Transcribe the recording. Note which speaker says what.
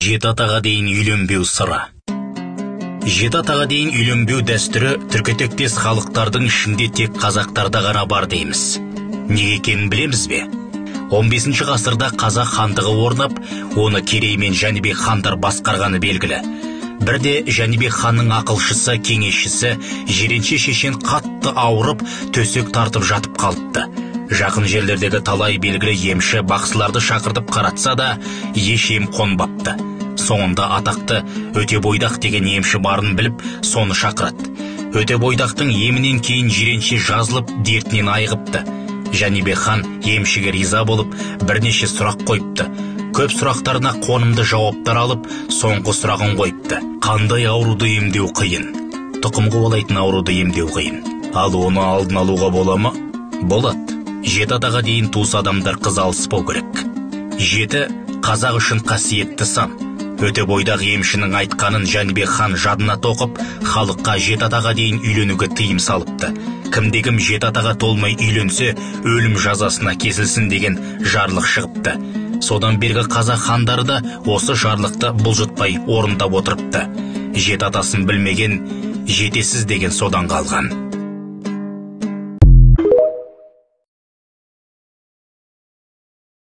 Speaker 1: жеті атаға дейін үйленбеу сыры. Жеті атаға дейін үйленбеу дәстүрі түркітектес халықтардың ішінде тек қазақтарда ғана бар дейміз. Неге екенін білеміз бе? 15 ғасырда қазақ хандығы орнап оны керей мен жәнібек хандар басқарғаны белгілі. Бірде жәнібек ханның ақылшысы кеңесшісі жиренше шешен қатты ауырып төсек тартып жатып қалыпты. Жақын жерлердегі талай белгілі емші бақсыларды шақыртып қаратса да еш ем қонбапты. Соңында атақты өтебойдақ деген емші барын біліп соны шақырады. Өтебойдақтың емінен кейін жиренше жазылып дертінен айығыпты. Жәнібек хан емшіге риза болып бірнеше сұрақ қойыпты. Көп сұрақтарына қонымды жауаптар алып соңғы сұрағын қойыпты. Қандай ауруды емдеу қиын? Тұқым қуалайтын ауруды емдеу қиын ал оны алдын алуға бола ма? Болады. Жеті атаға дейін туыс адамдар қыз алыспау керек жеті қазақ үшін қасиетті сан өтебойдағы емшінің айтқанын жәнібек хан жадына тоқып халыққа жеті атаға дейін үйленуге тыйым салыпты. Кімде кім жеті атаға толмай үйленсе өлім жазасына кесілсін деген жарлық шығыпты. Содан бергі қазақ хандары да осы жарлықты бұлжытпай орындап отырыпты. Жеті атасын білмеген жетесіз деген содан қалған.